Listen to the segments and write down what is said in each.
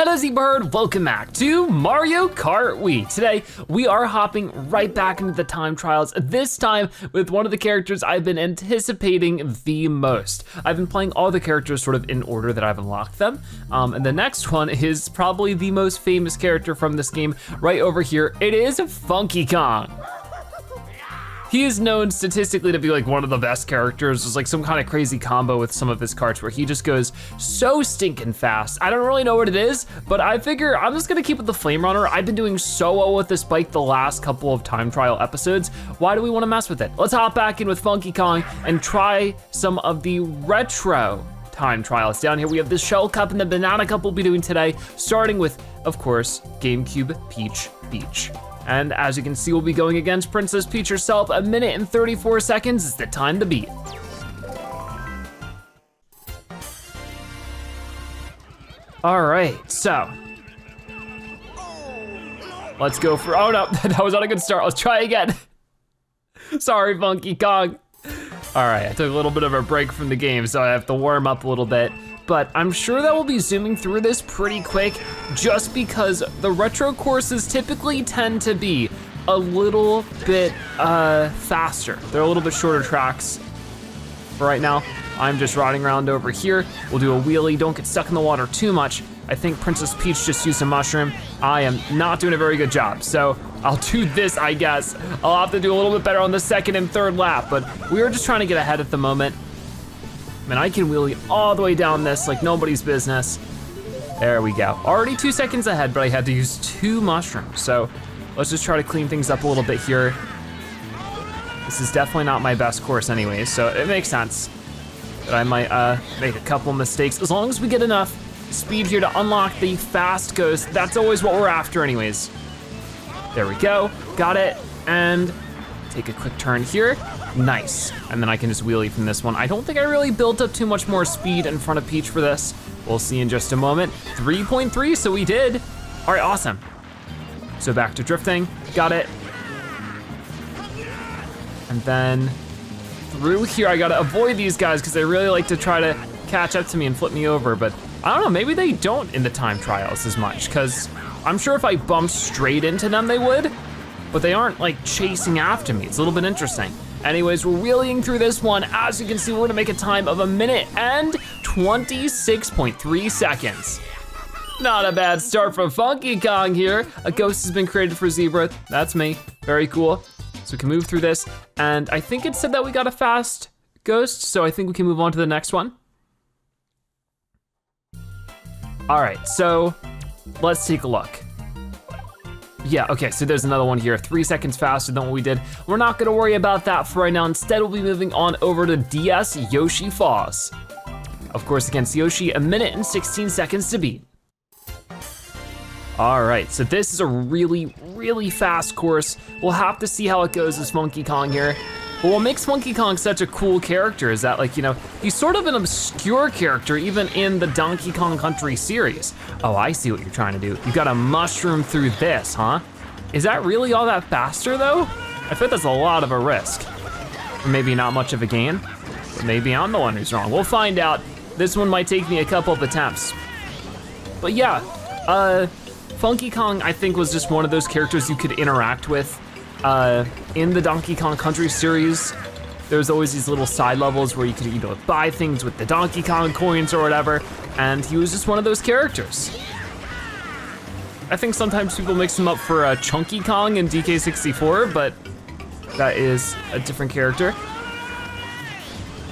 Hello Z-Bird, welcome back to Mario Kart Wii. Today, we are hopping right back into the time trials, this time with one of the characters I've been anticipating the most. I've been playing all the characters sort of in order that I've unlocked them. Um, and the next one is probably the most famous character from this game right over here. It is Funky Kong. He is known statistically to be like one of the best characters. There's like some kind of crazy combo with some of his carts where he just goes so stinking fast. I don't really know what it is, but I figure I'm just gonna keep with the Flame Runner. I've been doing so well with this bike the last couple of time trial episodes. Why do we wanna mess with it? Let's hop back in with Funky Kong and try some of the retro time trials. Down here we have the Shell Cup and the Banana Cup we'll be doing today, starting with, of course, GameCube Peach Beach. And as you can see, we'll be going against Princess Peach herself. A minute and 34 seconds is the time to beat. All right, so. Let's go for, oh no, that was not a good start. Let's try again. Sorry, Funky Kong. All right, I took a little bit of a break from the game, so I have to warm up a little bit but I'm sure that we'll be zooming through this pretty quick just because the retro courses typically tend to be a little bit uh, faster. They're a little bit shorter tracks. For right now, I'm just riding around over here. We'll do a wheelie, don't get stuck in the water too much. I think Princess Peach just used a mushroom. I am not doing a very good job, so I'll do this, I guess. I'll have to do a little bit better on the second and third lap, but we are just trying to get ahead at the moment. Man, I can wheelie all the way down this like nobody's business. There we go. Already two seconds ahead, but I had to use two mushrooms. So let's just try to clean things up a little bit here. This is definitely not my best course anyway, so it makes sense that I might uh, make a couple mistakes. As long as we get enough speed here to unlock the fast ghost, that's always what we're after anyways. There we go, got it, and take a quick turn here. Nice, and then I can just wheelie from this one. I don't think I really built up too much more speed in front of Peach for this. We'll see in just a moment. 3.3, so we did. All right, awesome. So back to drifting, got it. And then through here, I gotta avoid these guys because they really like to try to catch up to me and flip me over, but I don't know, maybe they don't in the time trials as much because I'm sure if I bumped straight into them, they would, but they aren't like chasing after me. It's a little bit interesting. Anyways, we're wheeling through this one. As you can see, we're gonna make a time of a minute and 26.3 seconds. Not a bad start from Funky Kong here. A ghost has been created for Zebra. That's me, very cool. So we can move through this. And I think it said that we got a fast ghost, so I think we can move on to the next one. All right, so let's take a look. Yeah, okay, so there's another one here, three seconds faster than what we did. We're not gonna worry about that for right now. Instead, we'll be moving on over to DS Yoshi Falls. Of course, against Yoshi, a minute and 16 seconds to beat. All right, so this is a really, really fast course. We'll have to see how it goes as Funky Kong here. But what makes Funky Kong such a cool character is that like, you know, he's sort of an obscure character even in the Donkey Kong Country series. Oh, I see what you're trying to do. You got a mushroom through this, huh? Is that really all that faster though? I think that's a lot of a risk. Or maybe not much of a gain, but maybe I'm the one who's wrong. We'll find out. This one might take me a couple of attempts. But yeah, uh, Funky Kong I think was just one of those characters you could interact with uh, in the Donkey Kong Country series, there's always these little side levels where you could you know buy things with the Donkey Kong coins or whatever, and he was just one of those characters. I think sometimes people mix him up for uh, Chunky Kong in DK64, but that is a different character.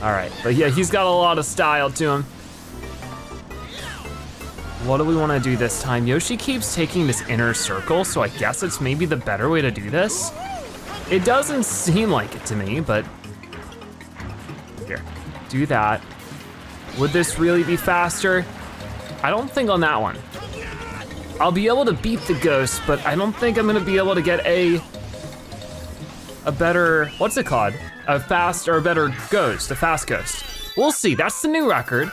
All right, but yeah, he's got a lot of style to him. What do we wanna do this time? Yoshi keeps taking this inner circle, so I guess it's maybe the better way to do this. It doesn't seem like it to me, but here, do that. Would this really be faster? I don't think on that one. I'll be able to beat the ghost, but I don't think I'm gonna be able to get a, a better, what's it called? A fast or a better ghost, a fast ghost. We'll see, that's the new record.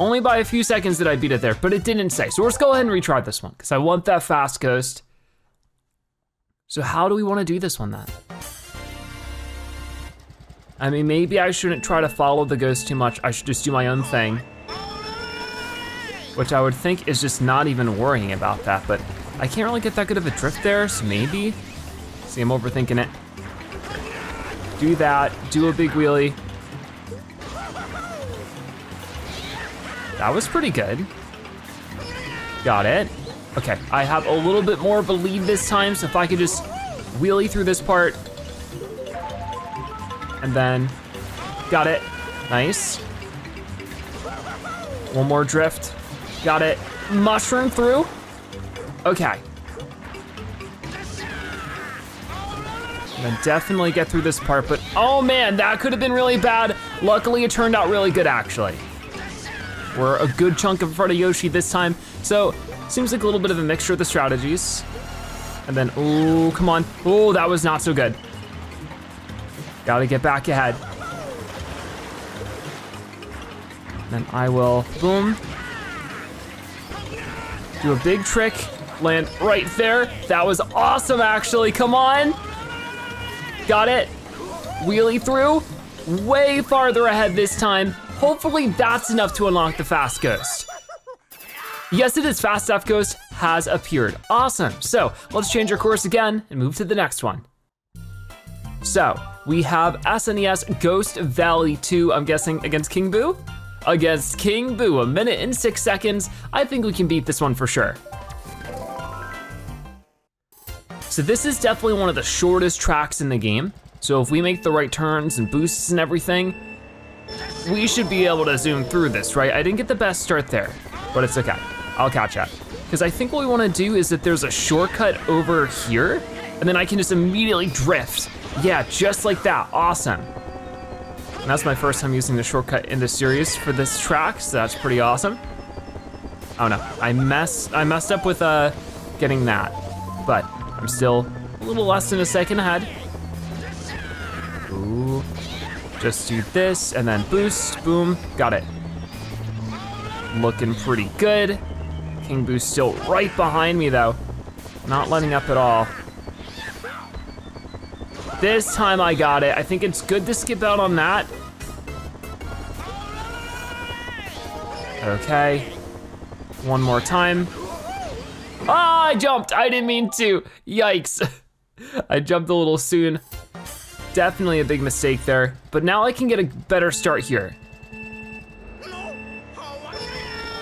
Only by a few seconds did I beat it there, but it didn't say. So let's go ahead and retry this one, because I want that fast ghost. So how do we wanna do this one then? I mean, maybe I shouldn't try to follow the ghost too much. I should just do my own thing. which I would think is just not even worrying about that, but I can't really get that good of a drift there, so maybe. See, I'm overthinking it. Do that, do a big wheelie. That was pretty good. Got it. Okay, I have a little bit more of a lead this time, so if I could just wheelie through this part. And then, got it, nice. One more drift, got it. Mushroom through, okay. Definitely get through this part, but oh man, that could have been really bad. Luckily, it turned out really good actually. We're a good chunk in front of Yoshi this time. So seems like a little bit of a mixture of the strategies. And then, oh, come on. Oh, that was not so good. Gotta get back ahead. Then I will, boom. Do a big trick, land right there. That was awesome, actually, come on. Got it. Wheelie through, way farther ahead this time. Hopefully that's enough to unlock the Fast Ghost. Yes, it is Fast F Ghost has appeared. Awesome. So let's change our course again and move to the next one. So we have SNES Ghost Valley 2, I'm guessing against King Boo? Against King Boo, a minute and six seconds. I think we can beat this one for sure. So this is definitely one of the shortest tracks in the game. So if we make the right turns and boosts and everything, we should be able to zoom through this, right? I didn't get the best start there, but it's okay. I'll catch up. Because I think what we wanna do is that there's a shortcut over here, and then I can just immediately drift. Yeah, just like that, awesome. And that's my first time using the shortcut in the series for this track, so that's pretty awesome. Oh no, I messed, I messed up with uh, getting that, but I'm still a little less than a second ahead. Just do this and then boost, boom, got it. Looking pretty good. King Boo's still right behind me though. Not letting up at all. This time I got it. I think it's good to skip out on that. Okay. One more time. Ah, I jumped. I didn't mean to. Yikes. I jumped a little soon. Definitely a big mistake there, but now I can get a better start here.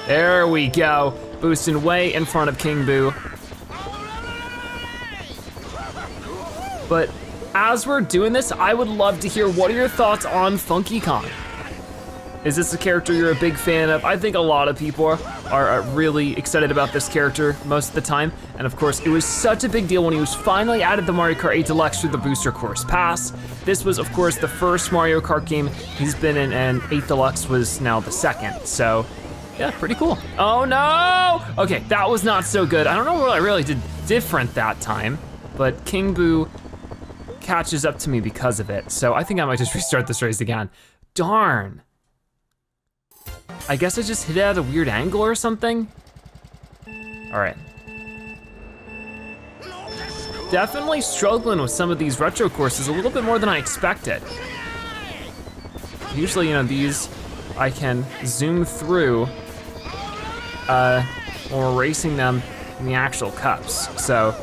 There we go. Boosting way in front of King Boo. But as we're doing this, I would love to hear what are your thoughts on Funky Kong? Is this a character you're a big fan of? I think a lot of people are, are, really excited about this character most of the time. And of course, it was such a big deal when he was finally added to Mario Kart 8 Deluxe through the Booster Course Pass. This was, of course, the first Mario Kart game he's been in, and 8 Deluxe was now the second. So, yeah, pretty cool. Oh no! Okay, that was not so good. I don't know what I really did different that time, but King Boo catches up to me because of it. So I think I might just restart this race again. Darn. I guess I just hit it at a weird angle or something? All right. Definitely struggling with some of these retro courses a little bit more than I expected. Usually, you know, these I can zoom through uh, racing them in the actual cups. So,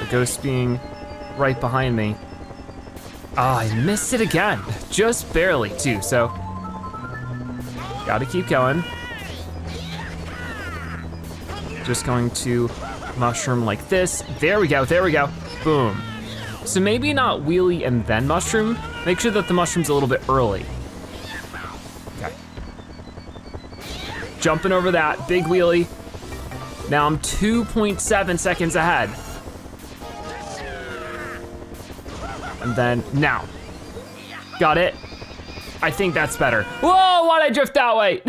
the ghost being right behind me. Oh, I missed it again, just barely too, so Gotta keep going. Just going to mushroom like this. There we go, there we go. Boom. So maybe not wheelie and then mushroom. Make sure that the mushroom's a little bit early. Okay. Jumping over that, big wheelie. Now I'm 2.7 seconds ahead. And then now. Got it. I think that's better. Whoa, why'd I drift that way?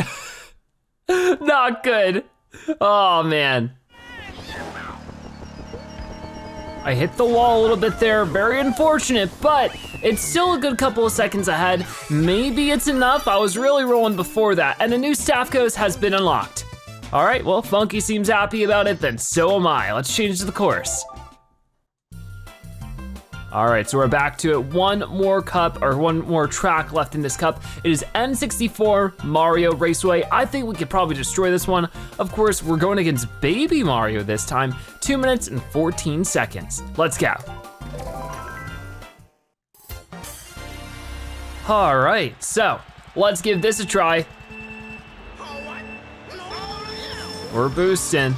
Not good. Oh man. I hit the wall a little bit there, very unfortunate, but it's still a good couple of seconds ahead. Maybe it's enough, I was really rolling before that, and a new staff ghost has been unlocked. All right, well, Funky seems happy about it, then so am I. Let's change the course. All right, so we're back to it. One more cup or one more track left in this cup. It is N64 Mario Raceway. I think we could probably destroy this one. Of course, we're going against Baby Mario this time. Two minutes and 14 seconds. Let's go. All right, so let's give this a try. We're boosting.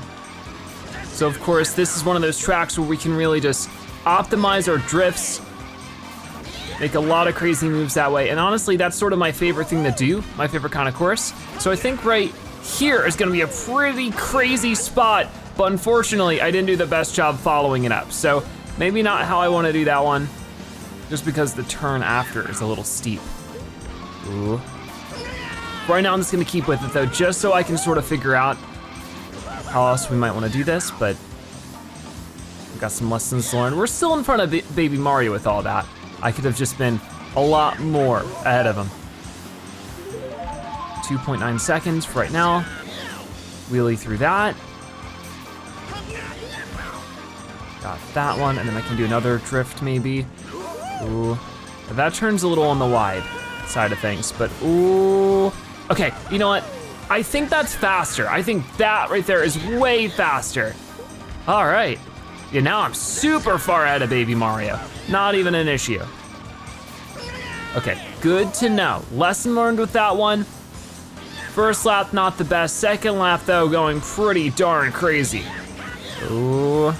So of course, this is one of those tracks where we can really just optimize our drifts, make a lot of crazy moves that way. And honestly, that's sort of my favorite thing to do, my favorite kind of course. So I think right here is gonna be a pretty crazy spot, but unfortunately, I didn't do the best job following it up. So maybe not how I wanna do that one, just because the turn after is a little steep. Ooh. Right now, I'm just gonna keep with it though, just so I can sort of figure out how else we might wanna do this, but got some lessons to learn. We're still in front of Baby Mario with all that. I could have just been a lot more ahead of him. 2.9 seconds right now. Wheelie through that. Got that one, and then I can do another drift maybe. Ooh, that turns a little on the wide side of things, but ooh. Okay, you know what? I think that's faster. I think that right there is way faster. All right, yeah, now I'm super far ahead of Baby Mario. Not even an issue. Okay, good to know. Lesson learned with that one. First lap, not the best. Second lap, though, going pretty darn crazy. Ooh.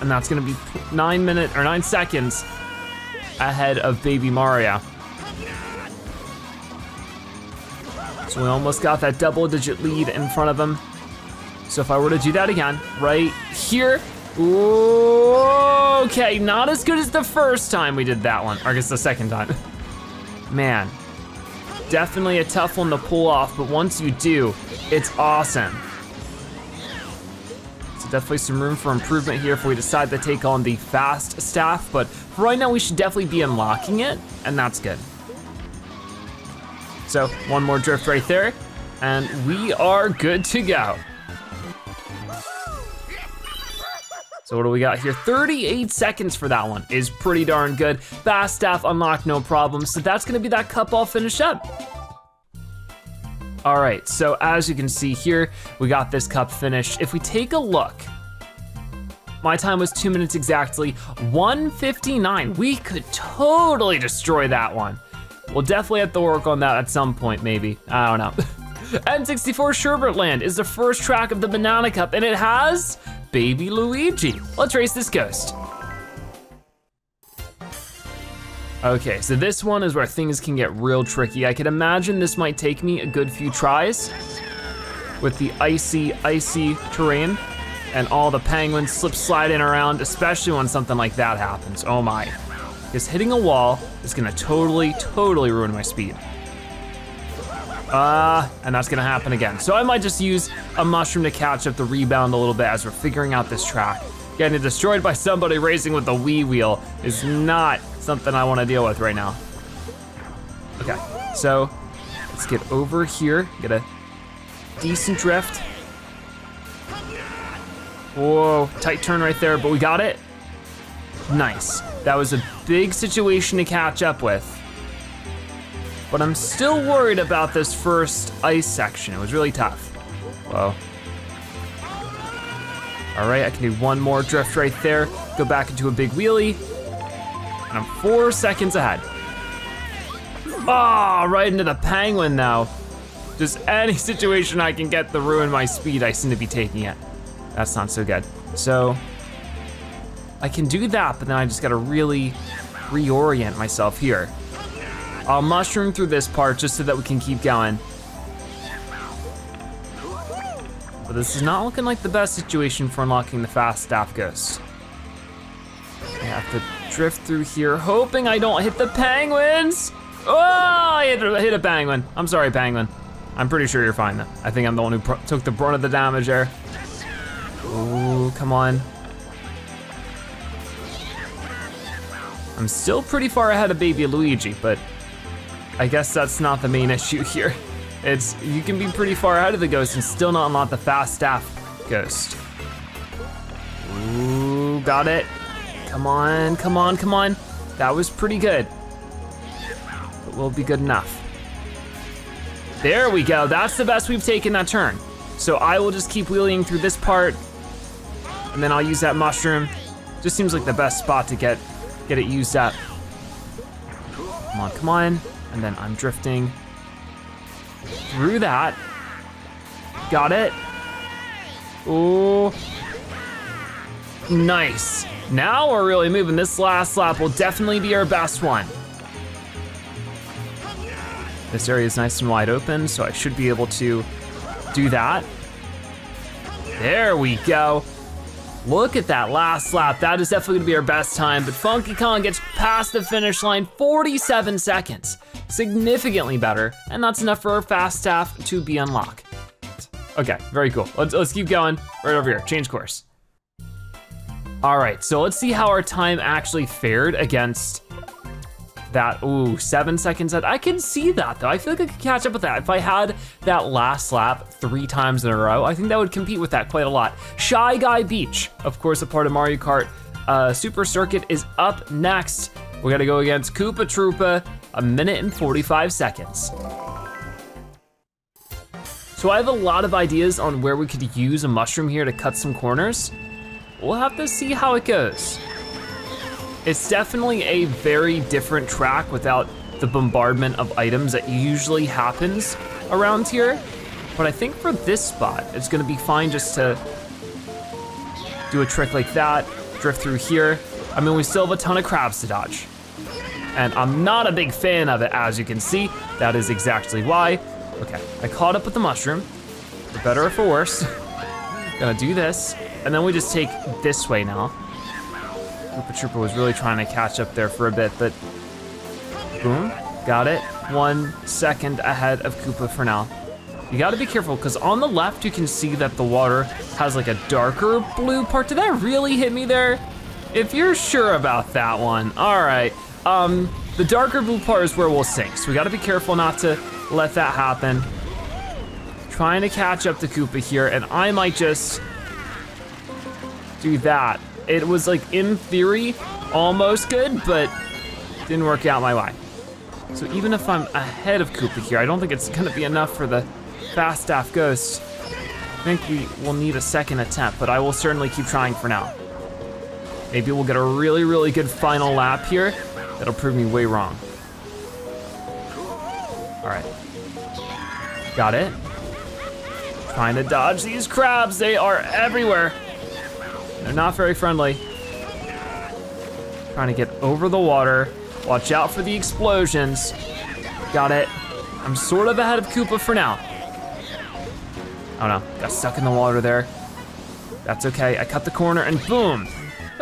And that's gonna be nine minutes, or nine seconds ahead of Baby Mario. So we almost got that double digit lead in front of him. So if I were to do that again, right here, okay, not as good as the first time we did that one, or I guess the second time. Man, definitely a tough one to pull off, but once you do, it's awesome. So definitely some room for improvement here if we decide to take on the fast staff, but for right now we should definitely be unlocking it, and that's good. So one more drift right there, and we are good to go. So what do we got here? 38 seconds for that one is pretty darn good. Fast staff unlocked, no problem. So that's gonna be that cup all finished up. All right, so as you can see here, we got this cup finished. If we take a look, my time was two minutes exactly, 159. We could totally destroy that one. We'll definitely have to work on that at some point, maybe. I don't know. N64 Sherbert Land is the first track of the Banana Cup, and it has Baby Luigi. Let's race this ghost. Okay, so this one is where things can get real tricky. I could imagine this might take me a good few tries with the icy, icy terrain and all the penguins slip sliding around, especially when something like that happens. Oh my. Because hitting a wall is gonna totally, totally ruin my speed. Uh, and that's gonna happen again. So I might just use a mushroom to catch up the rebound a little bit as we're figuring out this track. Getting destroyed by somebody racing with the Wii wheel is not something I wanna deal with right now. Okay, so let's get over here, get a decent drift. Whoa, tight turn right there, but we got it. Nice, that was a big situation to catch up with but I'm still worried about this first ice section. It was really tough. Whoa. All right, I can do one more drift right there, go back into a big wheelie, and I'm four seconds ahead. Ah, oh, right into the penguin now. Just any situation I can get to ruin my speed, I seem to be taking it. That's not so good. So, I can do that, but then I just gotta really reorient myself here. I'll mushroom through this part just so that we can keep going. But this is not looking like the best situation for unlocking the fast staff ghost. I have to drift through here, hoping I don't hit the penguins. Oh, I hit, hit a penguin. I'm sorry, penguin. I'm pretty sure you're fine though. I think I'm the one who took the brunt of the damage there. Ooh, come on. I'm still pretty far ahead of baby Luigi, but I guess that's not the main issue here. It's, you can be pretty far ahead of the ghost and still not unlock the fast staff ghost. Ooh, got it. come on, come on, come on. That was pretty good. It will be good enough. There we go, that's the best we've taken that turn. So I will just keep wheeling through this part, and then I'll use that mushroom. Just seems like the best spot to get, get it used up. Come on, come on. And then I'm drifting through that. Got it. Ooh. Nice. Now we're really moving. This last lap will definitely be our best one. This area is nice and wide open, so I should be able to do that. There we go. Look at that last lap. That is definitely gonna be our best time, but Funky Kong gets past the finish line 47 seconds. Significantly better, and that's enough for our fast staff to be unlocked. Okay, very cool. Let's, let's keep going. Right over here, change course. All right, so let's see how our time actually fared against that, ooh, seven seconds. I can see that though. I feel like I could catch up with that. If I had that last lap three times in a row, I think that would compete with that quite a lot. Shy Guy Beach, of course, a part of Mario Kart uh, Super Circuit is up next. We gotta go against Koopa Troopa, a minute and 45 seconds. So I have a lot of ideas on where we could use a mushroom here to cut some corners. We'll have to see how it goes. It's definitely a very different track without the bombardment of items that usually happens around here. But I think for this spot, it's gonna be fine just to do a trick like that, drift through here. I mean, we still have a ton of crabs to dodge. And I'm not a big fan of it, as you can see. That is exactly why. Okay, I caught up with the mushroom, for better or for worse. Gonna do this, and then we just take this way now. Koopa Troopa was really trying to catch up there for a bit, but boom, got it. One second ahead of Koopa for now. You gotta be careful, because on the left you can see that the water has like a darker blue part. Did that really hit me there? If you're sure about that one, all right. Um, the darker blue part is where we'll sink, so we gotta be careful not to let that happen. Trying to catch up to Koopa here, and I might just do that it was like, in theory, almost good, but didn't work out my way. So even if I'm ahead of Koopa here, I don't think it's gonna be enough for the fast staff ghost. I think we will need a second attempt, but I will certainly keep trying for now. Maybe we'll get a really, really good final lap here. That'll prove me way wrong. All right. Got it. Trying to dodge these crabs. They are everywhere. They're not very friendly. Trying to get over the water. Watch out for the explosions. Got it. I'm sort of ahead of Koopa for now. Oh no, got stuck in the water there. That's okay, I cut the corner and boom.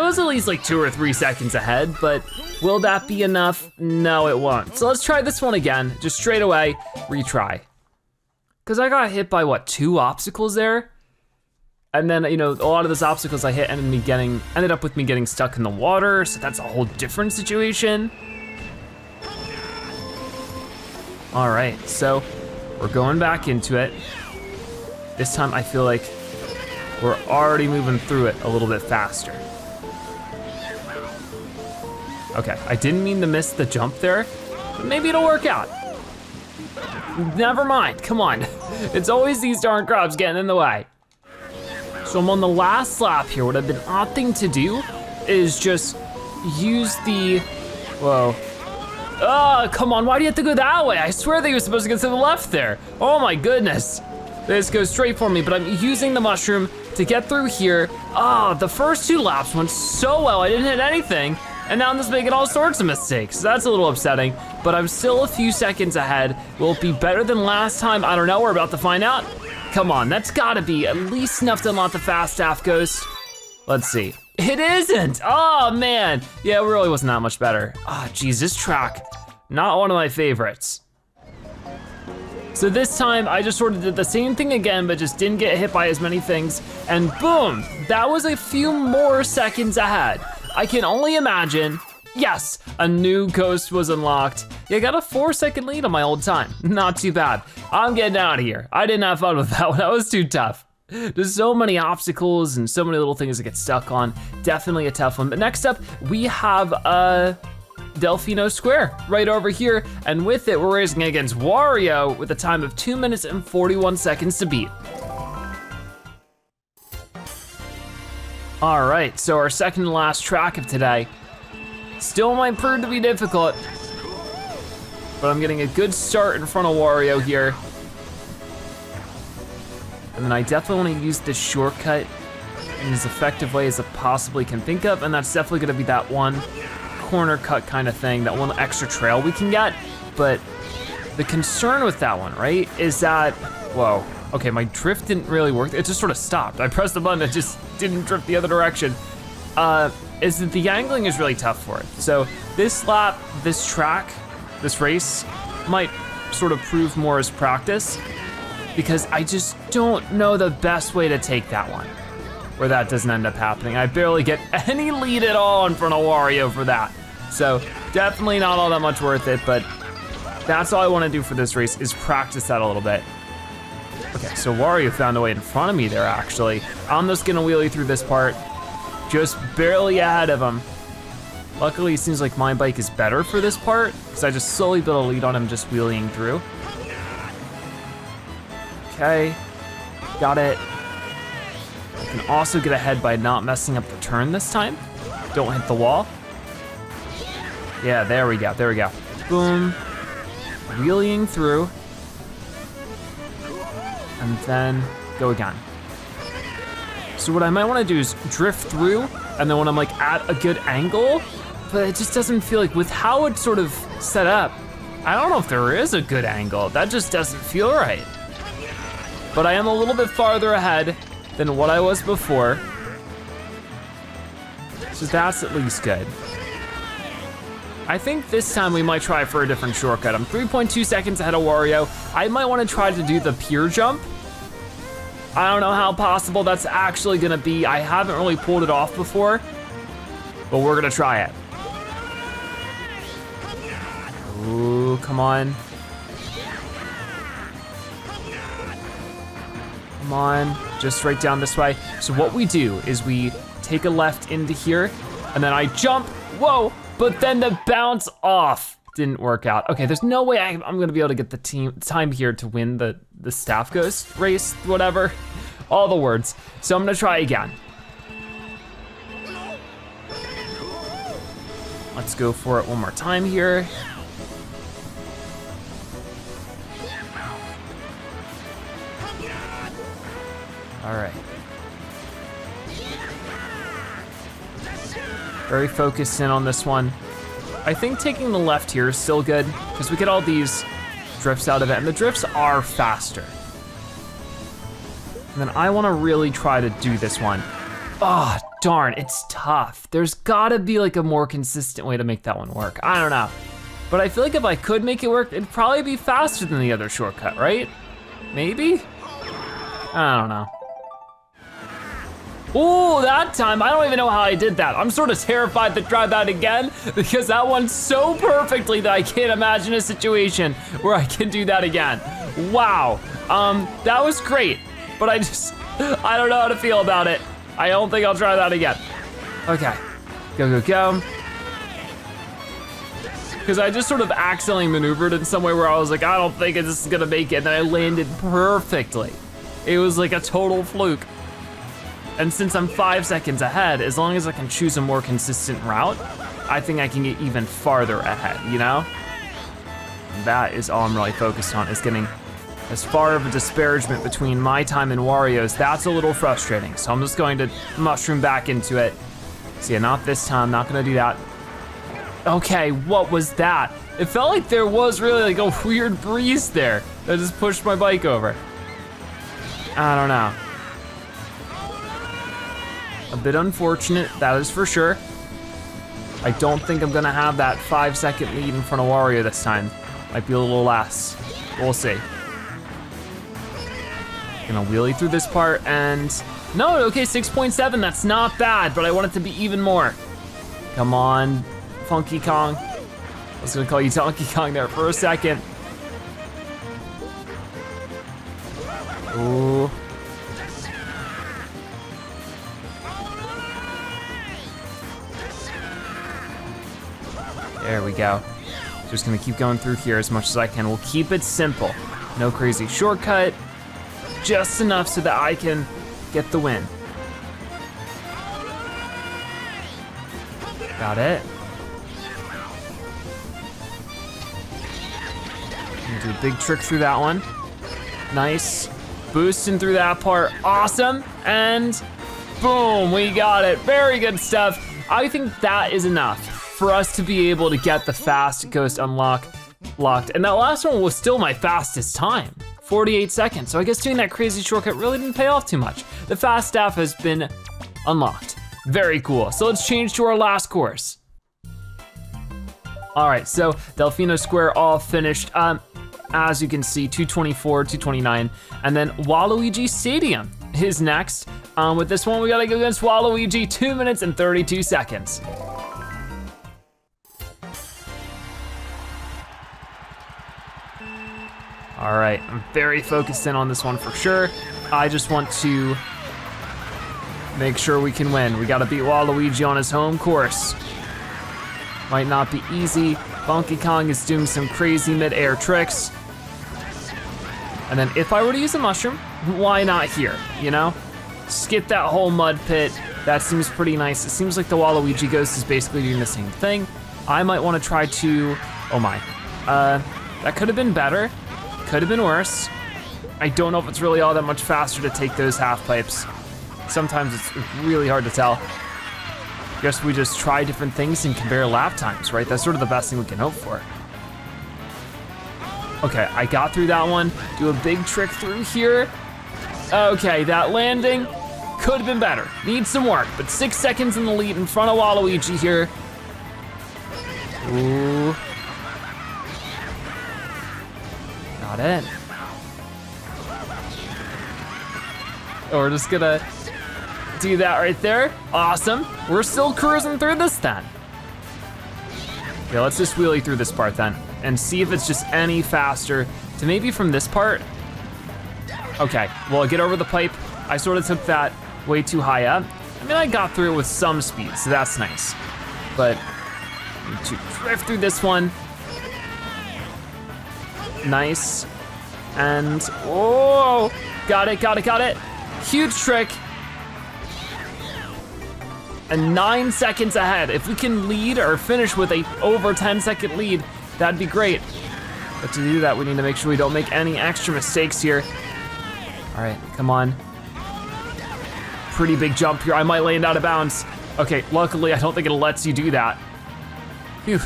It was at least like two or three seconds ahead, but will that be enough? No, it won't. So let's try this one again, just straight away, retry. Cause I got hit by what, two obstacles there? And then, you know, a lot of those obstacles I hit ended me getting ended up with me getting stuck in the water, so that's a whole different situation. All right, so we're going back into it. This time I feel like we're already moving through it a little bit faster. Okay, I didn't mean to miss the jump there, but maybe it'll work out. Never mind, come on. It's always these darn crabs getting in the way. So I'm on the last lap here. What I've been opting to do is just use the, whoa. Oh, come on, why do you have to go that way? I swear that you're supposed to go to the left there. Oh my goodness. This goes straight for me, but I'm using the mushroom to get through here. Oh, the first two laps went so well, I didn't hit anything. And now I'm just making all sorts of mistakes. That's a little upsetting, but I'm still a few seconds ahead. Will it be better than last time? I don't know, we're about to find out. Come on, that's gotta be at least enough to unlock the fast staff ghost. Let's see. It isn't! Oh man! Yeah, it really wasn't that much better. Ah, oh, track, not one of my favorites. So this time I just sort of did the same thing again, but just didn't get hit by as many things. And boom, that was a few more seconds ahead. I can only imagine Yes, a new ghost was unlocked. Yeah, got a four second lead on my old time. Not too bad. I'm getting out of here. I didn't have fun with that one, that was too tough. There's so many obstacles and so many little things to get stuck on. Definitely a tough one. But next up, we have uh, Delfino Square right over here. And with it, we're racing against Wario with a time of two minutes and 41 seconds to beat. All right, so our second to last track of today. Still might prove to be difficult, but I'm getting a good start in front of Wario here. And then I definitely wanna use this shortcut in as effective way as I possibly can think of, and that's definitely gonna be that one corner cut kind of thing, that one extra trail we can get. But the concern with that one, right, is that, whoa, okay, my drift didn't really work. It just sort of stopped. I pressed the button, it just didn't drift the other direction. Uh, is that the angling is really tough for it. So this lap, this track, this race might sort of prove more as practice because I just don't know the best way to take that one where that doesn't end up happening. I barely get any lead at all in front of Wario for that. So definitely not all that much worth it, but that's all I wanna do for this race is practice that a little bit. Okay, so Wario found a way in front of me there actually. I'm just gonna wheelie through this part, just barely ahead of him. Luckily, it seems like my bike is better for this part, because I just slowly build a lead on him just wheeling through. Okay, got it. I can also get ahead by not messing up the turn this time. Don't hit the wall. Yeah, there we go, there we go. Boom, wheeling through. And then go again. So what I might wanna do is drift through, and then when I'm like at a good angle, but it just doesn't feel like, with how it's sort of set up, I don't know if there is a good angle. That just doesn't feel right. But I am a little bit farther ahead than what I was before. So that's at least good. I think this time we might try for a different shortcut. I'm 3.2 seconds ahead of Wario. I might wanna try to do the pier jump. I don't know how possible that's actually gonna be. I haven't really pulled it off before, but we're gonna try it. Ooh, come on. Come on, just right down this way. So what we do is we take a left into here, and then I jump, whoa, but then the bounce off didn't work out. Okay, there's no way I, am gonna be able to get the team time here to win the, the staff ghost race, whatever. All the words. So I'm gonna try again. Let's go for it one more time here. All right. Very focused in on this one. I think taking the left here is still good because we get all these drifts out of it and the drifts are faster. And then I wanna really try to do this one. Oh, darn, it's tough. There's gotta be like a more consistent way to make that one work. I don't know. But I feel like if I could make it work, it'd probably be faster than the other shortcut, right? Maybe? I don't know. Oh, that time, I don't even know how I did that. I'm sort of terrified to try that again because that went so perfectly that I can't imagine a situation where I can do that again. Wow, um, that was great, but I just, I don't know how to feel about it. I don't think I'll try that again. Okay, go, go, go. Because I just sort of accidentally maneuvered in some way where I was like, I don't think this is gonna make it, and then I landed perfectly. It was like a total fluke. And since I'm five seconds ahead, as long as I can choose a more consistent route, I think I can get even farther ahead, you know? That is all I'm really focused on, is getting as far of a disparagement between my time and Wario's. That's a little frustrating, so I'm just going to mushroom back into it. See, so yeah, not this time, not gonna do that. Okay, what was that? It felt like there was really like a weird breeze there that just pushed my bike over. I don't know. Bit unfortunate, that is for sure. I don't think I'm gonna have that five second lead in front of Wario this time. Might be a little less, we'll see. Gonna wheelie through this part and, no, okay, 6.7, that's not bad, but I want it to be even more. Come on, Funky Kong. I was gonna call you Donkey Kong there for a second. Ooh. Go. Just gonna keep going through here as much as I can. We'll keep it simple. No crazy shortcut, just enough so that I can get the win. Got it. Do a big trick through that one. Nice. Boosting through that part, awesome. And boom, we got it. Very good stuff. I think that is enough for us to be able to get the fast ghost unlock locked. And that last one was still my fastest time, 48 seconds. So I guess doing that crazy shortcut really didn't pay off too much. The fast staff has been unlocked. Very cool. So let's change to our last course. All right, so Delfino Square all finished. Um, as you can see, 224, 229, and then Waluigi Stadium is next. Um, with this one, we gotta go against Waluigi, two minutes and 32 seconds. All right, I'm very focused in on this one for sure. I just want to make sure we can win. We gotta beat Waluigi on his home course. Might not be easy. Funky Kong is doing some crazy mid-air tricks. And then if I were to use a mushroom, why not here, you know? Skip that whole mud pit. That seems pretty nice. It seems like the Waluigi Ghost is basically doing the same thing. I might wanna try to, oh my. Uh, that could have been better. Could have been worse. I don't know if it's really all that much faster to take those half pipes. Sometimes it's really hard to tell. Guess we just try different things and compare lap times, right? That's sort of the best thing we can hope for. Okay, I got through that one. Do a big trick through here. Okay, that landing could have been better. Needs some work, but six seconds in the lead in front of Waluigi here. Ooh. It. Oh, we're just gonna do that right there. Awesome. We're still cruising through this then. Yeah, let's just wheelie through this part then and see if it's just any faster to maybe from this part. Okay, well, get over the pipe. I sort of took that way too high up. I mean, I got through it with some speed, so that's nice. But to drift through this one. Nice. And, oh, got it, got it, got it. Huge trick. And nine seconds ahead. If we can lead or finish with a over 10 second lead, that'd be great. But to do that, we need to make sure we don't make any extra mistakes here. All right, come on. Pretty big jump here. I might land out of bounds. Okay, luckily I don't think it lets you do that. Phew.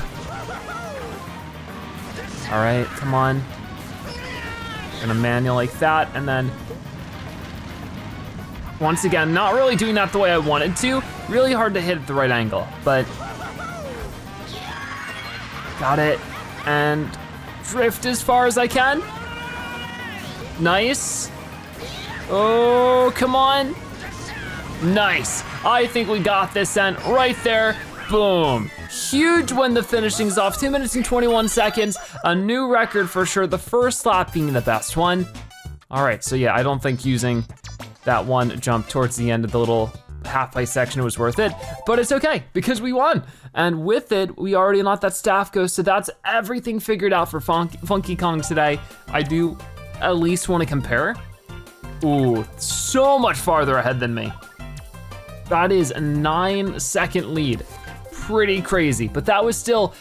All right, come on. Gonna manual like that, and then once again, not really doing that the way I wanted to. Really hard to hit at the right angle, but got it. And drift as far as I can. Nice. Oh, come on. Nice. I think we got this then, right there. Boom. Huge when the finishing's off, two minutes and 21 seconds. A new record for sure, the first lap being the best one. All right, so yeah, I don't think using that one jump towards the end of the little halfway section was worth it, but it's okay because we won. And with it, we already unlocked that staff ghost, so that's everything figured out for Funky, Funky Kong today. I do at least wanna compare. Ooh, so much farther ahead than me. That is a nine second lead. Pretty crazy, but that was still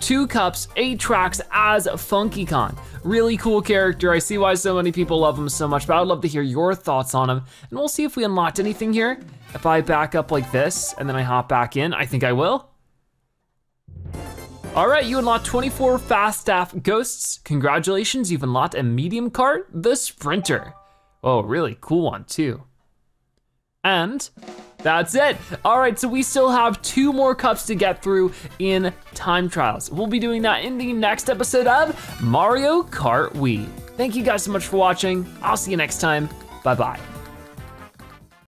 two cups, eight tracks as Funky Kong. Really cool character. I see why so many people love him so much, but I'd love to hear your thoughts on him. And we'll see if we unlocked anything here. If I back up like this and then I hop back in, I think I will. All right, you unlocked 24 fast staff ghosts. Congratulations, you've unlocked a medium cart, the Sprinter. Oh, really cool one too. And that's it. All right, so we still have two more cups to get through in time trials. We'll be doing that in the next episode of Mario Kart Wii. Thank you guys so much for watching. I'll see you next time. Bye-bye.